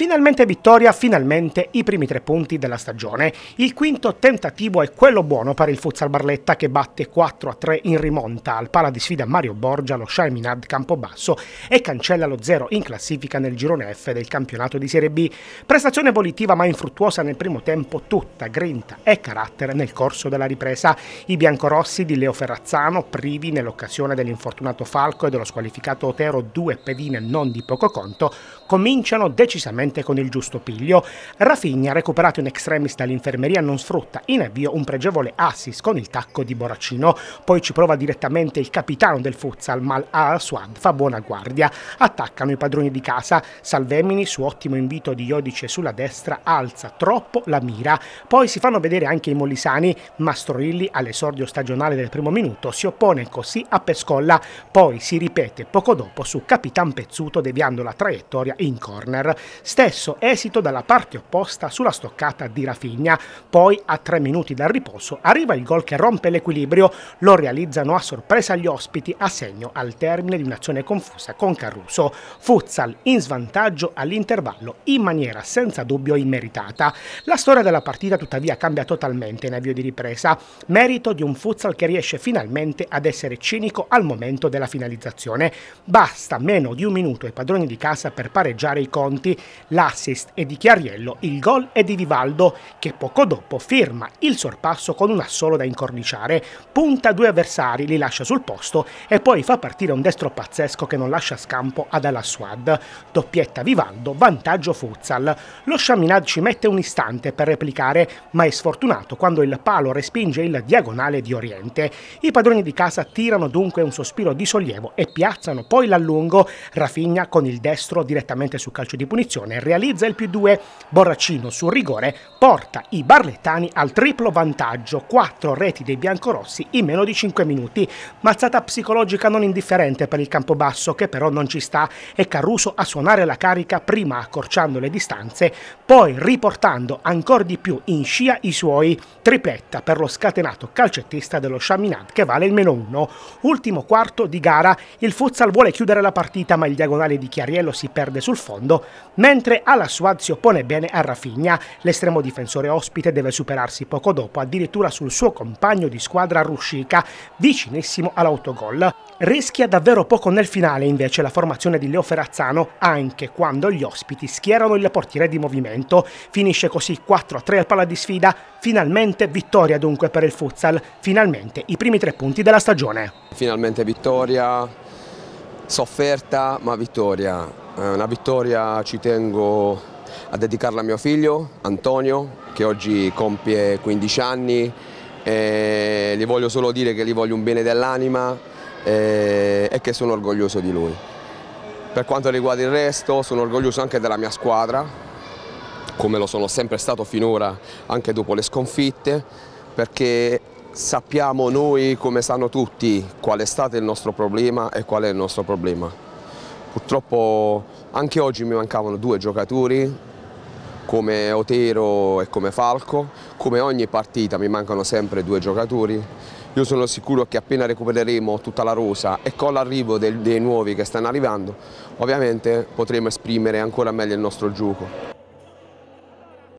Finalmente vittoria, finalmente i primi tre punti della stagione. Il quinto tentativo è quello buono per il Futsal Barletta che batte 4-3 in rimonta al pala di sfida Mario Borgia, lo Shaiminad Campobasso e cancella lo 0 in classifica nel girone F del campionato di Serie B. Prestazione volitiva ma infruttuosa nel primo tempo, tutta grinta e carattere nel corso della ripresa. I biancorossi di Leo Ferrazzano, privi nell'occasione dell'infortunato Falco e dello squalificato Otero, due pedine non di poco conto, cominciano decisamente con il giusto piglio. Rafinha, recuperato in extremis dall'infermeria, non sfrutta in avvio un pregevole assist con il tacco di Boraccino. Poi ci prova direttamente il capitano del futsal, Mal Al-Swad, fa buona guardia. Attaccano i padroni di casa. Salvemini, su ottimo invito di Iodice sulla destra, alza troppo la mira. Poi si fanno vedere anche i mollisani. Mastrorilli, all'esordio stagionale del primo minuto, si oppone così a Pescolla. Poi si ripete poco dopo su Capitan Pezzuto, deviando la traiettoria in corner. Stesso esito dalla parte opposta sulla stoccata di Rafinha. Poi, a tre minuti dal riposo, arriva il gol che rompe l'equilibrio. Lo realizzano a sorpresa gli ospiti a segno al termine di un'azione confusa con Caruso. Futsal in svantaggio all'intervallo in maniera senza dubbio immeritata. La storia della partita tuttavia cambia totalmente in avvio di ripresa. Merito di un futsal che riesce finalmente ad essere cinico al momento della finalizzazione. Basta meno di un minuto ai padroni di casa per pareggiare i conti l'assist è di Chiariello, il gol è di Vivaldo che poco dopo firma il sorpasso con un assolo da incorniciare, punta due avversari, li lascia sul posto e poi fa partire un destro pazzesco che non lascia scampo ad Alassuad. Doppietta Vivaldo, vantaggio Futsal. Lo Chaminade ci mette un istante per replicare, ma è sfortunato quando il palo respinge il diagonale di Oriente. I padroni di casa tirano dunque un sospiro di sollievo e piazzano poi l'allungo. Rafinha con il destro direttamente su calcio di punizione realizza il più 2, Borracino sul rigore porta i barlettani al triplo vantaggio, 4 reti dei biancorossi in meno di 5 minuti, mazzata psicologica non indifferente per il campobasso che però non ci sta. E Caruso a suonare la carica prima accorciando le distanze, poi riportando ancora di più in scia i suoi, tripletta per lo scatenato calcettista dello Chaminade che vale il meno 1. Ultimo quarto di gara, il futsal vuole chiudere la partita ma il diagonale di Chiariello si perde sul fondo, mentre mentre alla Suad si oppone bene a Rafinha. L'estremo difensore ospite deve superarsi poco dopo, addirittura sul suo compagno di squadra Ruscica, vicinissimo all'autogol. Rischia davvero poco nel finale invece la formazione di Leo Ferrazzano, anche quando gli ospiti schierano il portiere di movimento. Finisce così 4-3 al palla di sfida, finalmente vittoria dunque per il futsal, finalmente i primi tre punti della stagione. Finalmente vittoria, sofferta ma vittoria. Eh, una vittoria ci tengo a dedicarla a mio figlio Antonio che oggi compie 15 anni e gli voglio solo dire che gli voglio un bene dell'anima e, e che sono orgoglioso di lui. Per quanto riguarda il resto sono orgoglioso anche della mia squadra come lo sono sempre stato finora anche dopo le sconfitte perché sappiamo noi come sanno tutti qual è stato il nostro problema e qual è il nostro problema. Purtroppo anche oggi mi mancavano due giocatori come Otero e come Falco, come ogni partita mi mancano sempre due giocatori. Io sono sicuro che appena recupereremo tutta la rosa e con l'arrivo dei, nuovi che stanno arrivando, ovviamente potremo esprimere ancora meglio il nostro gioco.